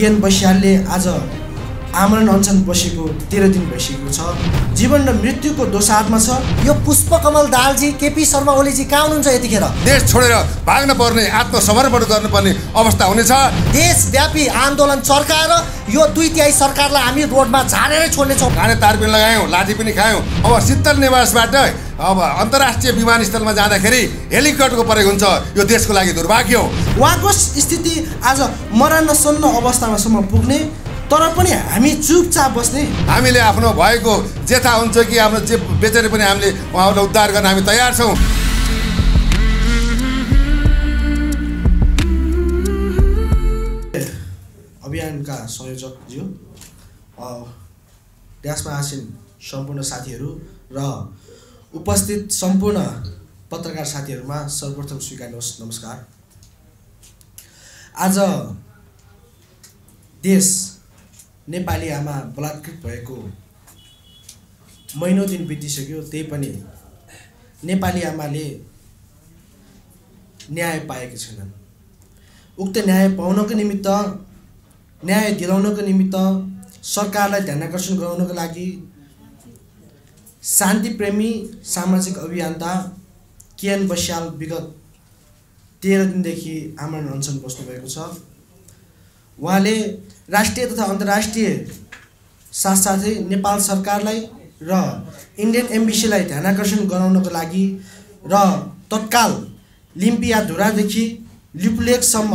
KN बस्यालले आज आमरण अनसन बसेको तेह्र दिन भइसकेको छ। जीवन र मृत्युको दोसादमा छ। यो पुष्पकमल दालजी केपी शर्मा ओलीजी कहाँ हुनुहुन्छ यतिखेर? देश छोडेर भाग्न पर्ने आत्मसमर्पण गर्नुपर्ने अवस्था हुनेछ। देशव्यापी आन्दोलन चर्काएर यो दुई तिहाई सरकारलाई हामी रोडमा झारेरै छोड्नेछौँ। काँडे तार पनि लगायौँ लाठी पनि खायौँ। अब शीतल निवासबाट अब अन्तर्राष्ट्रिय विमानस्थलमा जाँदाखेरि हेलिकप्टरको प्रयोग हुन्छ। यो देशको लागि दुर्भाग्य हो। उहाँको स्थिति आज मरानसन्न अवस्थामासम्म पुग्ने तर पनि हामी चुपचाप बस्ने। हामीले आफ्नो भएको जेथा हुन्छ कि आफ्नो जे बेचेर पनि हामीले उहाँहरूलाई उद्धार गर्न हामी तयार छौँ। अभियानका संयोजकज्यू ड्यासमा आसिन सम्पूर्ण साथीहरू र उपस्थित सम्पूर्ण पत्रकार साथीहरूमा सर्वप्रथम स्वीकार्नुहोस् नमस्कार। आज देश नेपाली आमा बलात्कृत भएको महिनौ दिन बितिसक्यो त्यही पनि नेपाली आमाले न्याय पाएकी छैनन्। उक्त न्याय पाउनको निमित्त न्याय दिलाउनको निमित्त सरकारलाई ध्यान आकर्षण गराउनको लागि शान्तिप्रेमी सामाजिक अभियन्ता केएन बस्याल विगत तेह्र दिनदेखि आमरण अनसन बस्नुभएको छ। उहाँले राष्ट्रिय तथा अन्तर्राष्ट्रिय साथसाथै नेपाल सरकारलाई र इन्डियन एम्बेसीलाई ध्यान आकर्षण गराउनको लागि र तत्काल लिम्पिया धुरादेखि लिपुलेकसम्म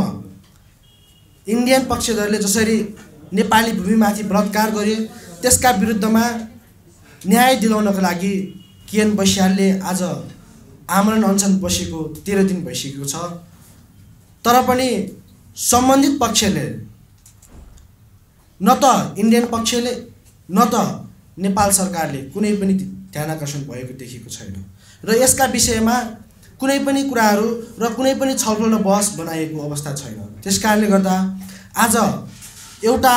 इन्डियन पक्षधरले जसरी नेपाली भूमिमाथि बलात्कार गर्यो त्यसका विरुद्धमा न्याय दिलाउनको लागि केएन बस्यालले आज आमरण अनसन बसेको तेह्र दिन भइसकेको छ। तर पनि सम्बन्धित पक्षले न त इन्डियन पक्षले न त नेपाल सरकारले कुनै पनि ध्यान आकर्षण भएको देखेको छैन। र यसका विषयमा कुनै पनि कुराहरू र कुनै पनि छलफल र बहस बनाइएको अवस्था छैन। त्यस कारणले गर्दा आज एउटा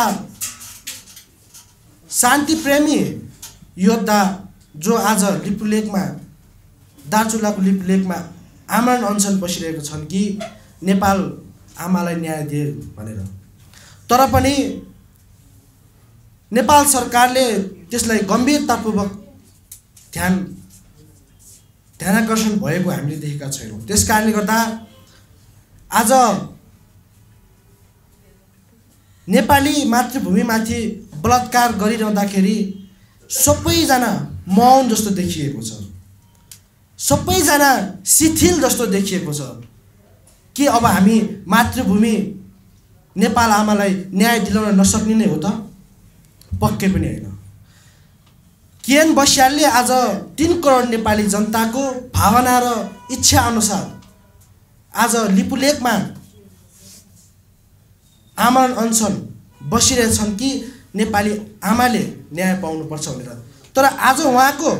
शान्तिप्रेमी योद्धा जो आज लिपुलेकमा दार्चुलाको लिपुलेकमा आमरण अनसन बसिरहेको छन् कि नेपाल आमालाई न्याय दिए भनेर। तर पनि नेपाल सरकारले त्यसलाई गम्भीरतापूर्वक ध्यान ध्यानकर्षण भएको हामीले देखेका छैनौँ। त्यस कारणले गर्दा आज नेपाली मातृभूमिमाथि बलात्कार गरिरहँदाखेरि सबैजना मौन जस्तो देखिएको छ। सबैजना शिथिल जस्तो देखिएको छ के अब हामी मातृभूमि नेपाल आमालाई न्याय दिलाउन नसक्ने नै हो त? पक्कै पनि होइन। केएन बस्यालले आज तिन करोड नेपाली जनताको भावना र इच्छा अनुसार आज लिपुलेकमा आमरण अनसन बसिरहेछन् कि नेपाली आमाले न्याय पाउनुपर्छ भनेर। तर आज उहाँको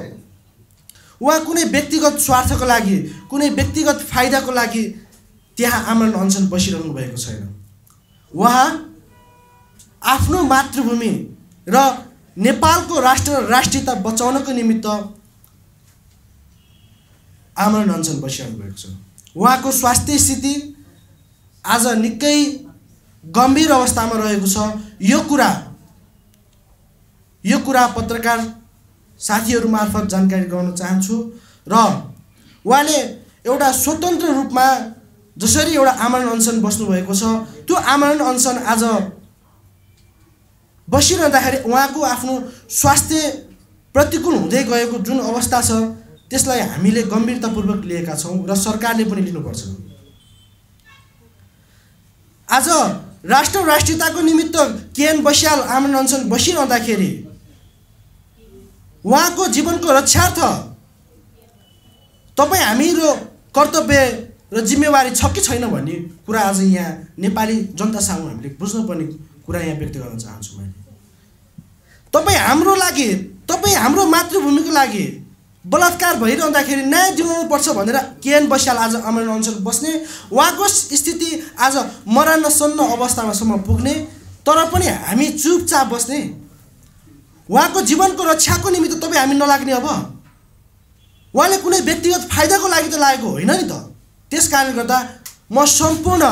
उहाँ कुनै व्यक्तिगत स्वार्थको लागि कुनै व्यक्तिगत फाइदाको लागि त्यहाँ आमरण अनसन बसिरहनु भएको छैन। उहाँ आफ्नो मातृभूमि र नेपालको राष्ट्र राष्ट्रियता बचाउनको निमित्त आमरण अनसन बसिरहनु भएको छ। उहाँको स्वास्थ्य स्थिति आज निकै गम्भीर अवस्थामा रहेको छ। यो कुरा यो कुरा पत्रकार साथीहरू मार्फत जानकारी गराउन चाहन्छु र उहाँले एउटा स्वतन्त्र रूपमा जसरी एउटा आमरण अनसन बस्नुभएको छ त्यो आमरण अनसन आज बसिरहँदाखेरि उहाँको आफ्नो स्वास्थ्य प्रतिकूल हुँदै गएको जुन अवस्था छ त्यसलाई हामीले गम्भीरतापूर्वक लिएका छौँ र सरकारले पनि लिनुपर्छ। आज राष्ट्र राष्ट्रियताको निमित्त केएन बस्याल आमरण अनसन बसिरहँदाखेरि उहाँको जीवनको रक्षार्थ तपाईँ हाम्रो कर्तव्य र जिम्मेवारी छ कि छैन भन्ने कुरा आज यहाँ नेपाली जनता सामु हामीले बुझ्नुपर्ने कुरा यहाँ व्यक्त गर्न चाहन्छु मैले। तपाईँ हाम्रो लागि तपाईँ हाम्रो मातृभूमिको लागि बलात्कार भइरहँदाखेरि न्याय दिलाउनुपर्छ भनेर केएन बस्याल आज आमरण अनसन बस्ने उहाँको स्थिति आज मरानसन्न अवस्थामासम्म पुग्ने तर पनि हामी चुपचाप बस्ने। उहाँको जीवनको रक्षाको निमित्त तपाईँ हामी नलाग्ने अब। उहाँले कुनै व्यक्तिगत फाइदाको लागि त लागेको होइन नि त। त्यस कारणले गर्दा म सम्पूर्ण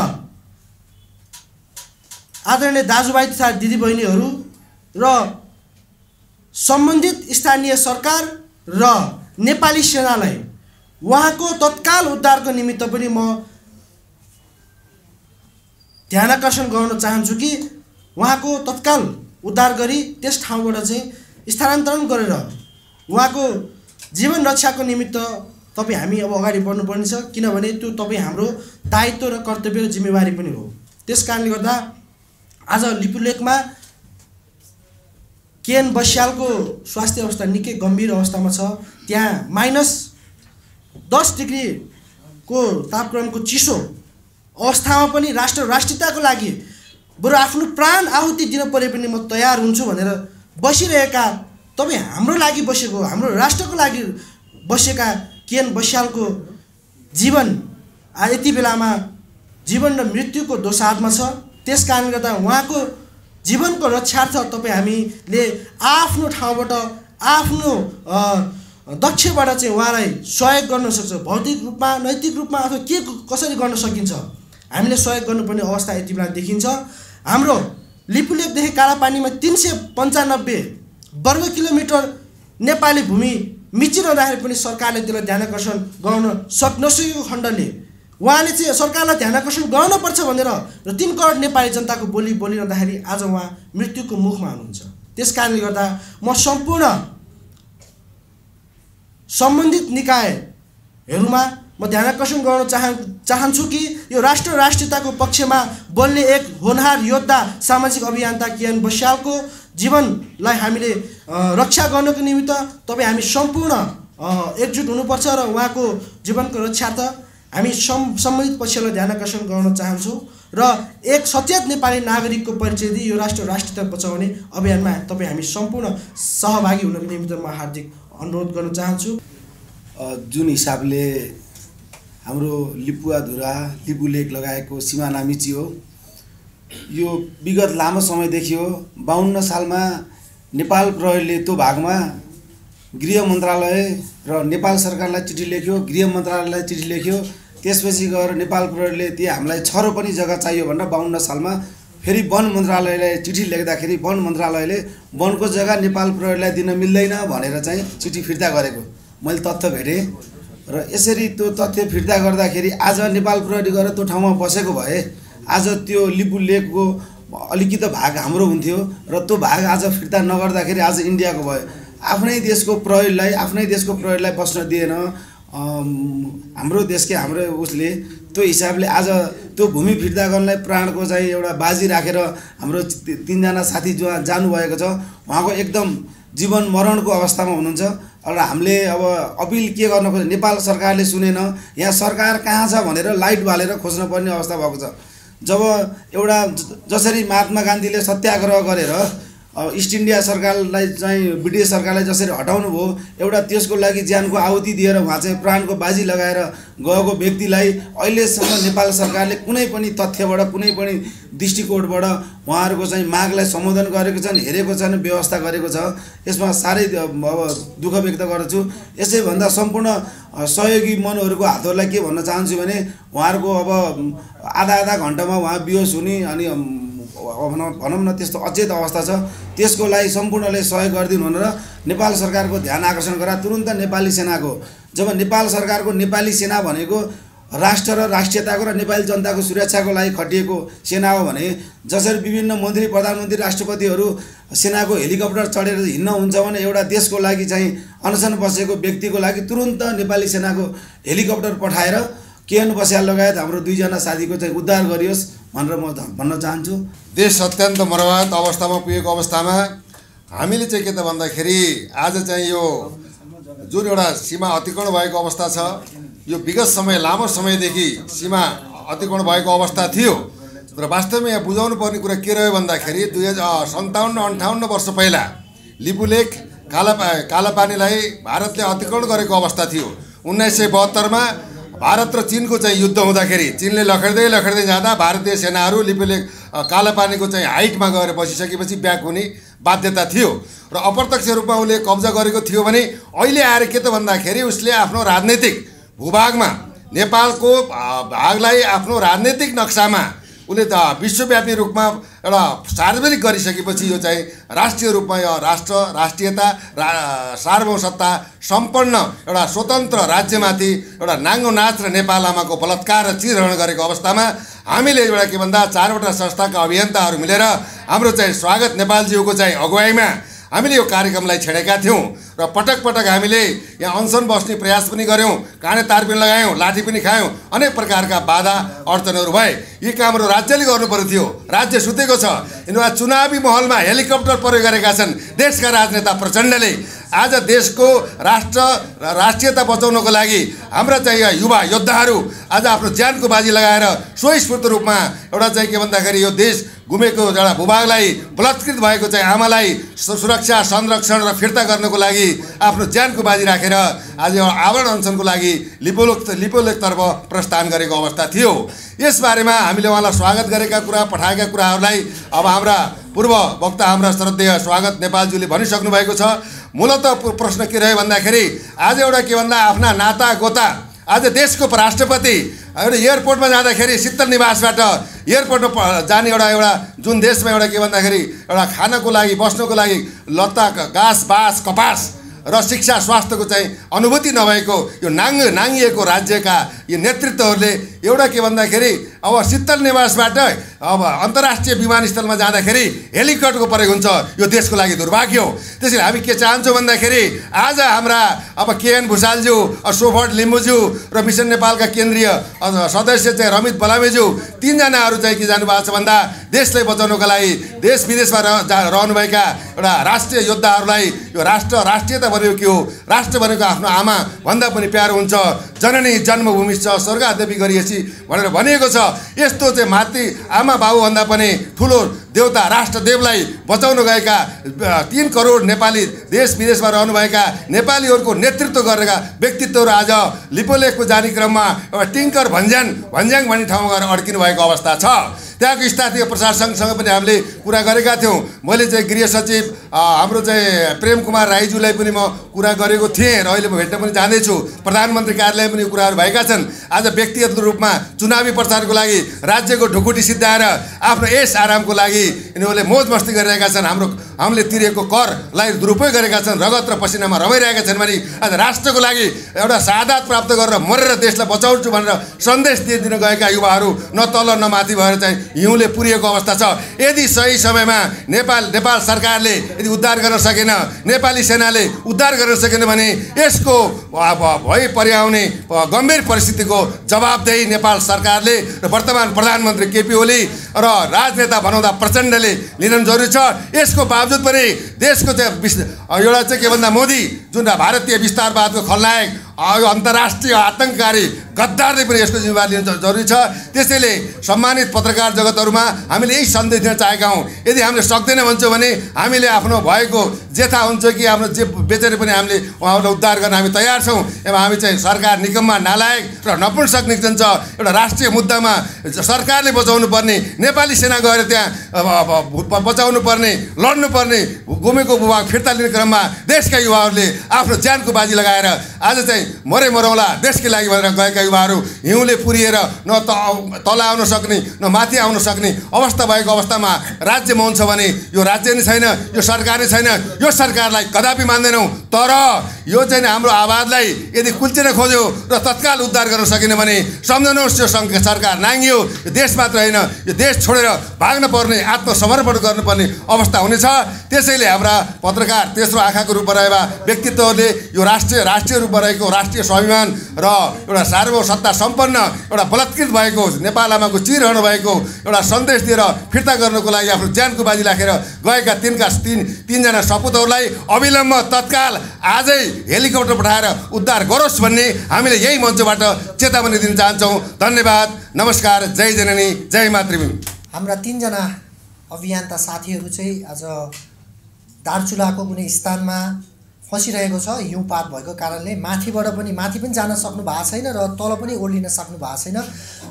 आदरणीय दाजुभाइ तथा दिदीबहिनीहरू र सम्बन्धित स्थानीय सरकार र नेपाली सेनालाई उहाँको तत्काल उद्धारको निमित्त पनि म ध्यान आकर्षण गर्न चाहन्छु कि उहाँको तत्काल उद्धार गरी त्यस ठाउँबाट चाहिँ स्थानान्तरण गरेर उहाँको जीवन रक्षाको निमित्त तपाईँ हामी अब अगाडि बढ्नुपर्ने छ किनभने त्यो तपाईँ हाम्रो दायित्व र कर्तव्य र जिम्मेवारी पनि हो। त्यस कारणले गर्दा आज लिपुलेकमा केएन बस्यालको स्वास्थ्य अवस्था निकै गम्भीर अवस्थामा छ। त्यहाँ माइनस दस डिग्रीको तापक्रमको चिसो अवस्थामा पनि राष्ट्र राष्ट्रियताको लागि बरु आफ्नो प्राण आहुति दिन परे पनि म तयार हुन्छु भनेर बसिरहेका तपाईँ हाम्रो लागि बसेको हाम्रो राष्ट्रको लागि बसेका केएन बस्यालको जीवन यति बेलामा जीवन र मृत्युको दोसादमा छ। त्यस कारणले गर्दा उहाँको जीवनको रक्षार्थ तपाईँ हामीले आफ्नो ठाउँबाट आफ्नो दक्षबाट चाहिँ उहाँलाई सहयोग गर्न सक्छ। भौतिक रूपमा नैतिक रूपमा अथवा के कसरी गर्न सकिन्छ? हामीले सहयोग गर्नुपर्ने अवस्था यति बेला देखिन्छ। हाम्रो लिपुलेकदेखि कालापानीमा तिन सय पन्चानब्बे वर्ग किलोमिटर नेपाली भूमि मिचिरहँदाखेरि पनि सरकारले त्यसलाई ध्यान आकर्षण गराउन सक नसकेको खण्डले उहाँले चाहिँ सरकारलाई ध्यान आकर्षण गराउनुपर्छ भनेर र तिन करोड नेपाली जनताको बोली बोलिरहँदाखेरि आज उहाँ मृत्युको मुखमा हुनुहुन्छ। त्यस कारणले गर्दा म सम्पूर्ण सम्बन्धित निकायहरूमा म ध्यान आकर्षण गर्न चाह चाहन्छु कि यो राष्ट्र राष्ट्रियताको पक्षमा बोल्ने एक होनहार योद्धा सामाजिक अभियन्ता किरण बस्यालको जीवनलाई हामीले रक्षा गर्नको निमित्त तपाईँ हामी सम्पूर्ण एकजुट हुनुपर्छ र उहाँको जीवनको रक्षार्थ हामी सम् सम्बन्धित पक्षलाई ध्यान आकर्षण गर्न चाहन्छौँ र एक सचेत नेपाली नागरिकको परिचय दिई यो राष्ट्र राष्ट्रियता बचाउने अभियानमा तपाईँ हामी सम्पूर्ण सहभागी हुनको निमित्त म हार्दिक अनुरोध गर्न चाहन्छु। जुन हिसाबले हाम्रो लिपुवाधुरा लिपुलेक लगाएको सिमाना मिचियो यो विगत लामो समयदेखि हो बाहन्न सालमा नेपाल प्रहरीले त्यो भागमा गृह मन्त्रालय र नेपाल सरकारलाई चिठी लेख्यो गृह मन्त्रालयलाई चिठी लेख्यो। त्यसपछि गएर नेपाल प्रहरीले त्यो हामीलाई छ र पनि जग्गा चाहियो भनेर बाहन्न सालमा फेरि वन मन्त्रालयलाई चिठी लेख्दाखेरि वन मन्त्रालयले वनको जग्गा नेपाल प्रहरीलाई दिन मिल्दैन भनेर चाहिँ चिठी फिर्ता गरेको। मैले तथ्य भेटेँ। र यसरी त्यो तथ्य फिर्ता गर्दाखेरि आज नेपाल प्रहरी गएर त्यो ठाउँमा बसेको भए आज त्यो लिपु लेकको अलिकति भाग हाम्रो हुन्थ्यो र त्यो भाग आज फिर्ता नगर्दाखेरि आज इन्डियाको भयो। आफ्नै देशको प्रहरीलाई आफ्नै देशको प्रहरीलाई बस्न दिएन। हाम्रो देशकै हाम्रो उसले त्यो हिसाबले आज त्यो भूमि फिर्ता गर्नलाई प्राणको चाहिँ एउटा बाजी राखेर हाम्रो तिनजना साथी जो जानुभएको छ उहाँको एकदम जीवन मरणको अवस्थामा हुनुहुन्छ। र हामीले अब अपिल के गर्न खोज्यो? नेपाल सरकारले सुनेन। यहाँ सरकार कहाँ छ भनेर लाइट बालेर खोज्न पर्ने अवस्था भएको छ। जब एउटा जसरी महात्मा गान्धीले सत्याग्रह गरेर अब इस्ट इन्डिया सरकारलाई चाहिँ ब्रिटिस सरकारलाई जसरी हटाउनु भयो एउटा त्यसको लागि ज्यानको आहुति दिएर उहाँ चाहिँ प्राणको बाजी लगाएर गएको व्यक्तिलाई अहिलेसम्म नेपाल सरकारले कुनै पनि तथ्यबाट कुनै पनि दृष्टिकोणबाट उहाँहरूको चाहिँ मागलाई सम्बोधन गरेको छन् हेरेको छन् व्यवस्था गरेको छ। यसमा साह्रै अब दुःख व्यक्त गर्छु यसैभन्दा सम्पूर्ण सहयोगी मनहरूको हातहरूलाई के भन्न चाहन्छु भने उहाँहरूको अब आधा आधा घन्टामा उहाँ बिहोस हुने अनि भनौँ न त्यस्तो अचेत अवस्था छ। त्यसको लागि सम्पूर्णले सहयोग गरिदिनु भनेर नेपाल सरकारको ध्यान आकर्षण गरा। तुरुन्त नेपाली सेनाको जब नेपाल सरकारको नेपाली सेना भनेको राष्ट्र र राष्ट्रियताको र नेपाली जनताको सुरक्षाको लागि खटिएको सेना हो भने जसरी विभिन्न मन्त्री प्रधानमन्त्री राष्ट्रपतिहरू सेनाको हेलिकप्टर चढेर हिँड्न हुन्छ भने एउटा देशको लागि चाहिँ अनसन बसेको व्यक्तिको लागि तुरुन्त नेपाली सेनाको हेलिकप्टर पठाएर केएन बस्याल लगायत हाम्रो दुईजना साथीको चाहिँ उद्धार गरियोस्। भनेर म भन्न चाहन्छु। देश अत्यन्त मर्वाद अवस्थामा पुगेको अवस्थामा हामीले चाहिँ के त भन्दाखेरि आज चाहिँ यो जुन एउटा सीमा अतिक्रमण भएको अवस्था छ यो विगत समय लामो समयदेखि सीमा अतिक्रमण भएको अवस्था थियो। र वास्तवमा यहाँ बुझाउनु पर्ने कुरा के रह्यो भन्दाखेरि दुई हजार सन्ताउन्न अन्ठाउन्न वर्ष पहिला लिपुलेक काला कालापानीलाई भारतले अतिक्रमण गरेको अवस्था थियो। उन्नाइस सय बहत्तरमा भारत र चिनको चाहिँ युद्ध हुँदाखेरि चिनले लखेड्दै लखेड्दै जाँदा भारतीय सेनाहरू लिपुलेक अ, कालापानीको चाहिँ हाइटमा गएर बसिसकेपछि ब्याक हुने बाध्यता थियो। र अप्रत्यक्ष रूपमा उसले कब्जा गरेको थियो भने अहिले आएर के त भन्दाखेरि उसले आफ्नो राजनैतिक भूभागमा नेपालको भागलाई आफ्नो राजनैतिक नक्सामा उसले त विश्वव्यापी रूपमा एउटा सार्वजनिक गरिसकेपछि यो चाहिँ राष्ट्रिय रूपमा यो राष्ट्र राष्ट्रियता रा सार्वभौमसत्ता सम्पन्न एउटा स्वतन्त्र राज्यमाथि एउटा नाङ्गो नाच र नेपाल आमाको बलात्कार र चिरहरण गरेको अवस्थामा हामीले एउटा के भन्दा चारवटा संस्थाका अभियन्ताहरू मिलेर हाम्रो चाहिँ स्वागत नेपालज्यूको चाहिँ अगुवाईमा हामीले यो कार्यक्रमलाई छेडेका थियौँ। र पटक पटक हामीले यहाँ अनसन बस्ने प्रयास पनि गऱ्यौँ काँडे तार पनि लगायौँ लाठी पनि खायौँ अनेक प्रकारका बाधा अडचनहरू भए। यी कामहरू राज्यले गर्नु पर्ने थियो। राज्य सुतेको छ। यिनीहरू चुनावी महलमा हेलिकप्टर प्रयोग गरेका छन्। देशका राजनेता प्रचण्डले। आज देशको राष्ट्र र राष्ट्रियता बचाउनको लागि हाम्रा चाहिँ युवा योद्धाहरू आज आफ्नो ज्यानको बाजी लगाएर स्वयस्फूर्त रूपमा एउटा चाहिँ के भन्दाखेरि यो देश गुमेको एउटा भूभागलाई बलात्कृत भएको चाहिँ आमालाई सुरक्षा संरक्षण र फिर्ता गर्नको लागि आफ्नो ज्यानको बाजी राखेर आज यो आवरण अनसनको लागि लिपोलोक लिपोलेकतर्फ प्रस्थान गरेको अवस्था थियो। यसबारेमा हामीले उहाँलाई स्वागत गरेका कुरा पठाएका कुराहरूलाई अब हाम्रा पूर्व वक्ता हाम्रा श्रद्धेय स्वागत नेपालज्यूले भनिसक्नु भएको छ। मूलत प्र- प्रश्न के रह्यो भन्दाखेरि आज एउटा के भन्दा आफ्ना नाता गोता आज देशको राष्ट्रपति एउटा एयरपोर्टमा जाँदाखेरि शीतल निवासबाट एयरपोर्टमा जाने एउटा एउटा जुन देशमा एउटा के भन्दाखेरि एउटा खानको लागि बस्नको लागि लत्ता घाँस बाँस कपास र शिक्षा स्वास्थ्यको चाहिँ अनुभूति नभएको यो नाङ्ग नाङ्गिएको राज्यका यो नेतृत्वहरूले एउटा के भन्दाखेरि अब शीतल निवासबाट अब अन्तर्राष्ट्रिय विमानस्थलमा जाँदाखेरि हेलिकप्टरको प्रयोग हुन्छ। यो देशको लागि दुर्भाग्य हो। त्यसैले हामी के चाहन्छौँ भन्दाखेरि आज हाम्रा अब केएन भुषालज्यू सोफट लिम्बुज्यू र मिसन नेपालका केन्द्रीय सदस्य चाहिँ रमित बलामेज्यू तिनजनाहरू चाहिँ के जानुभएको छ भन्दा देशलाई बचाउनको लागि देश विदेशमा रह रहनुभएका एउटा राष्ट्रिय योद्धाहरूलाई यो राष्ट्र राष्ट्रियता भनेको के हो? राष्ट्र भनेको आफ्नो आमा भन्दा पनि प्यारो हुन्छ। जननी जन्मभूमि छ स्वर्गादेवी गरिएपछि भनेर भनिएको छ। यस्तो चाहिँ मातृ आमा बाबुभन्दा पनि ठुलो देउता राष्ट्रदेवलाई बचाउन गएका तिन करोड नेपाली देश विदेशमा रहनुभएका नेपालीहरूको नेतृत्व गरेका व्यक्तित्वहरू आज लिपोलेखको जाने क्रममा एउटा टिङ्कर भन्ज्याङ भन्ज्याङ भन्ने ठाउँमा गएर अड्किनु भएको अवस्था छ। त्यहाँको स्थानीय प्रशासनसँग पनि हामीले कुरा गरेका थियौँ। मैले चाहिँ गृह सचिव हाम्रो चाहिँ प्रेम कुमार राईज्यूलाई पनि म कुरा गरेको थिएँ र अहिले म भेट्न पनि जाँदैछु। प्रधानमन्त्री कार्यालय पनि यो कुराहरू भएका छन्। आज व्यक्तिगत रूपमा चुनावी प्रचारको लागि राज्यको ढुकुटी सिद्धाएर आफ्नो यस आरामको लागि यिनीहरूले मोज मस्ती गरिरहेका छन् हाम्रो हामीले तिरेको करलाई दुरुपयोग गरेका छन् रगत र पसिनामा रमाइरहेका छन् भने आज राष्ट्रको लागि एउटा सादात प्राप्त गरेर मरेर देशलाई बचाउँछु भनेर सन्देश दिइदिन गएका युवाहरू न तल न माथि भएर चाहिँ हिउँले पुरिएको अवस्था छ। यदि सही समयमा नेपाल नेपाल सरकारले यदि उद्धार गर्न सकेन नेपाली सेनाले उद्धार गर्न सकेन भने यसको भइ परिआउने गम्भीर परिस्थितिको जवाबदेही नेपाल सरकारले र वर्तमान प्रधानमन्त्री केपी ओली र राजनेता बनाउँदा प्रचण्डले लिन जरुरी छ। यसको बावजुद पनि देशको चाहिँ एउटा चाहिँ के भन्दा मोदी जुन भारतीय विस्तारवादको खलनायक अन्तर्राष्ट्रिय आतङ्ककारी गद्दारले पनि यसको जिम्मेवारी लिन जरुरी छ। त्यसैले सम्मानित पत्रकार जगतहरूमा हामीले यही सन्देश दिन चाहेका हौँ। यदि हामीले सक्दैन भन्छौँ भने हामीले आफ्नो भएको जेथा हुन्छ कि आफ्नो जे बेचेर पनि हामीले उहाँहरूलाई उद्धार गर्न हामी तयार छौँ। एवं हामी चाहिँ सरकार निकममा नालायक र नपुंसक निक्सन छ। एउटा राष्ट्रिय मुद्दामा सरकारले बचाउनु पर्ने नेपाली सेना गएर त्यहाँ बचाउनु पर्ने लड्नु पर्ने गुमेको भूभाग फिर्ता लिने क्रममा देशका युवाहरूले आफ्नो ज्यानको बाजी लगाएर आज चाहिँ मरे मरौँला देशकै लागि भनेर गएका युवाहरू हिउँले पुरिएर न त तल आउन सक्ने न माथि आउन सक्ने अवस्था भएको अवस्थामा राज्य मौन छ भने यो राज्य नै छैन यो सरकार नै छैन यो सरकारलाई कदापि मान्दैनौँ। तर यो चाहिँ हाम्रो आवाजलाई यदि कुल्चिन खोज्यो र तत्काल उद्धार गर्न सकेन भने सम्झनुहोस् यो सरकार नाङ्गियो यो देश मात्र होइन यो देश छोडेर भाग्न पर्ने आत्मसमर्पण गर्नुपर्ने अवस्था हुनेछ। त्यसैले हाम्रा पत्रकार तेस्रो आँखाको रूपमा रहेका व्यक्तित्वहरूले यो राष्ट्रिय राष्ट्रिय रूपमा रहेको राष्ट्रिय स्वाभिमान र एउटा सार्वसत्ता सम्पन्न एउटा बलात्कृत भएको नेपाल आमाको चिरहरण भएको एउटा सन्देश दिएर फिर्ता गर्नको लागि आफ्नो ज्यानको बाजी राखेर गएका तिनका तिन तिनजना सपुतहरूलाई अविलम्ब तत्काल आजै हेलिकप्टर पठाएर उद्धार गरोस् भन्ने हामीले यही मञ्चबाट चेतावनी दिन चाहन्छौँ। धन्यवाद। नमस्कार। जय जननी। जय मातृभूमि। हाम्रा तिनजना अभियन्ता साथीहरू चाहिँ आज दार्चुलाको कुनै स्थानमा फसिरहेको छ हिउँपात भएको कारणले माथिबाट पनि माथि पनि जान सक्नु भएको छैन र तल पनि ओर्लिन सक्नु भएको छैन।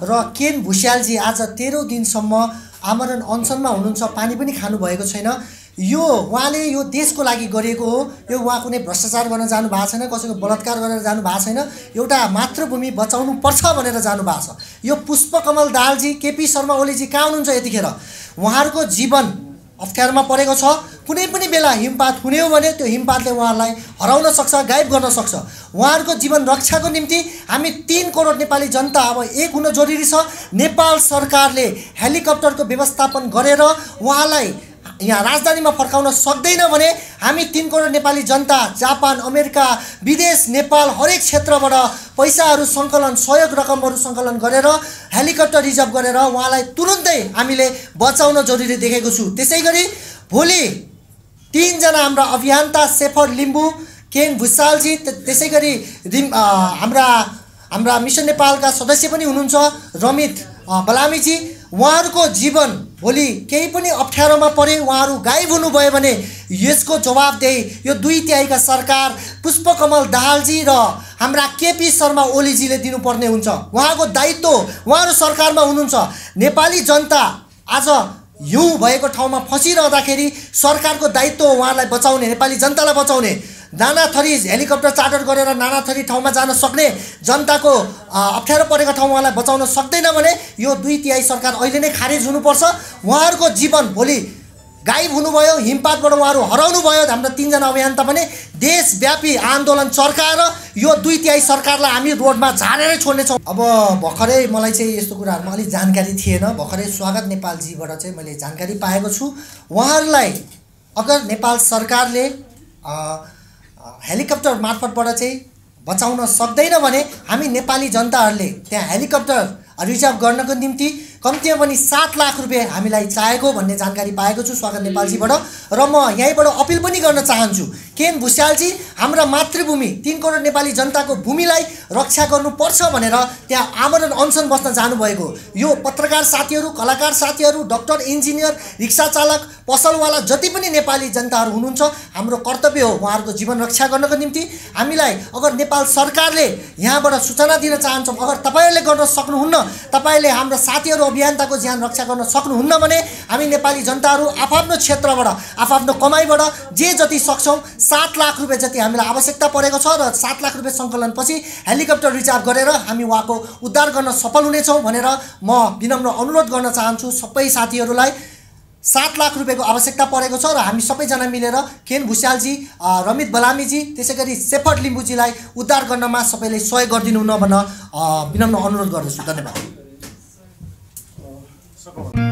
र केन भुस्यालजी आज तेह्रौँ दिनसम्म आमरण अनसनमा हुनुहुन्छ पानी पनि खानुभएको छैन। यो उहाँले यो देशको लागि गरिएको हो। यो उहाँ कुनै भ्रष्टाचार गर्न जानु भएको छैन कसैको बलात्कार गरेर जानु भएको छैन। एउटा मातृभूमि बचाउनु पर्छ भनेर जानु भएको छ। यो पुष्पकमल दाहालजी केपी शर्मा ओलीजी कहाँ हुनुहुन्छ यतिखेर? उहाँहरूको जीवन अप्ठ्यारोमा परेको छ। कुनै पनि बेला हिमपात हुने हो भने त्यो हिमपातले उहाँहरूलाई हराउन सक्छ गायब गर्न सक्छ। उहाँहरूको जीवन रक्षाको निम्ति हामी तिन करोड नेपाली जनता अब एक हुन जरुरी छ। नेपाल सरकारले हेलिकप्टरको व्यवस्थापन गरेर उहाँलाई यहाँ राजधानीमा फर्काउन सक्दैन भने हामी तिन करोड नेपाली जनता जापान अमेरिका विदेश नेपाल हरेक क्षेत्रबाट पैसाहरू सङ्कलन सहयोग रकमहरू सङ्कलन गरेर हेलिकप्टर रिजर्भ गरेर उहाँलाई तुरुन्तै हामीले बचाउन जरुरी देखेको छु। त्यसै गरी भोलि तिनजना हाम्रा अभियन्ता शेफर लिम्बू केन भुसालजी त- त्यसै गरी रिम हाम्रा हाम्रा मिसन नेपालका सदस्य पनि हुनुहुन्छ रमित बलामीजी। उहाँहरूको जीवन भोलि केही पनि अप्ठ्यारोमा परे उहाँहरू गायब हुनुभयो भने यसको जवाबदेही यो दुई तिहाईका सरकार पुष्पकमल दाहालजी र हाम्रा केपी शर्मा ओलीजीले दिनुपर्ने हुन्छ। उहाँको दायित्व उहाँहरू सरकारमा हुनुहुन्छ। नेपाली जनता आज हिउँ भएको ठाउँमा फसिरहँदाखेरि सरकारको दायित्व उहाँलाई बचाउने नेपाली जनतालाई बचाउने नाना थरी हेलिकप्टर चार्टर गरेर नाना थरी ठाउँमा जान सक्ने जनताको अप्ठ्यारो परेको ठाउँ उहाँलाई बचाउन सक्दैन भने यो दुई तिहाई सरकार अहिले नै खारेज हुनुपर्छ। उहाँहरूको जीवन भोलि गायब हुनुभयो हिमपातबाट उहाँहरू हराउनु भयो। हाम्रो तिनजना अभियन्ता पनि देशव्यापी आन्दोलन चर्काएर यो दुई तिहाई सरकारलाई हामी रोडमा झारेरै छोड्नेछौँ। अब भर्खरै मलाई चाहिँ यस्तो कुराहरूमा अलिक जानकारी थिएन। भर्खरै स्वागत नेपालजीबाट चाहिँ मैले जानकारी पाएको छु। उहाँहरूलाई अगर नेपाल सरकारले हेलिकप्टर मार्फतबाट चाहिँ बचाउन सक्दैन भने हामी नेपाली जनताहरूले त्यहाँ हेलिकप्टर रिजर्भ गर्नको निम्ति कम्तीमा पनि सात लाख रुपियाँ हामीलाई चाहिएको भन्ने जानकारी पाएको छु स्वागत नेपालजीबाट। र म यहीँबाट अपिल पनि गर्न चाहन्छु। केन भुस्यालजी हाम्रा मातृभूमि तिन करोड नेपाली जनताको भूमिलाई रक्षा गर्नुपर्छ भनेर त्यहाँ आमरण अनसन बस्न जानुभएको। यो पत्रकार साथीहरू कलाकार साथीहरू डक्टर इन्जिनियर रिक्सा चालक पसलवाला जति पनि नेपाली जनताहरू हुनुहुन्छ हाम्रो कर्तव्य हो उहाँहरूको जीवन रक्षा गर्नको निम्ति। हामीलाई अगर नेपाल सरकारले यहाँबाट सूचना दिन चाहन्छौँ अगर तपाईँहरूले गर्न सक्नुहुन्न तपाईँले हाम्रो साथीहरू अभियन्ताको ज्यान रक्षा गर्न सक्नुहुन्न भने हामी नेपाली जनताहरू आफ्नो क्षेत्रबाट आफ्नो कमाइबाट जे जति सक्छौँ सात लाख रुपियाँ जति हामीलाई आवश्यकता परेको छ र सात लाख रुपियाँ सङ्कलनपछि हेलिकप्टर रिजर्भ गरेर हामी उहाँको उद्धार गर्न सफल हुनेछौँ भनेर म विनम्र अनुरोध गर्न चाहन्छु सबै साथीहरूलाई। सात लाख रुपियाँको आवश्यकता परेको छ र हामी सबैजना मिलेर केन भुस्यालजी अ, रमित बलामीजी त्यसै गरी सेफर्ट लिम्बूजीलाई उद्धार गर्नमा सबैले सहयोग गरिदिनु हुन भन्न विनम्र अनुरोध गर्दछु। धन्यवाद। Socorro.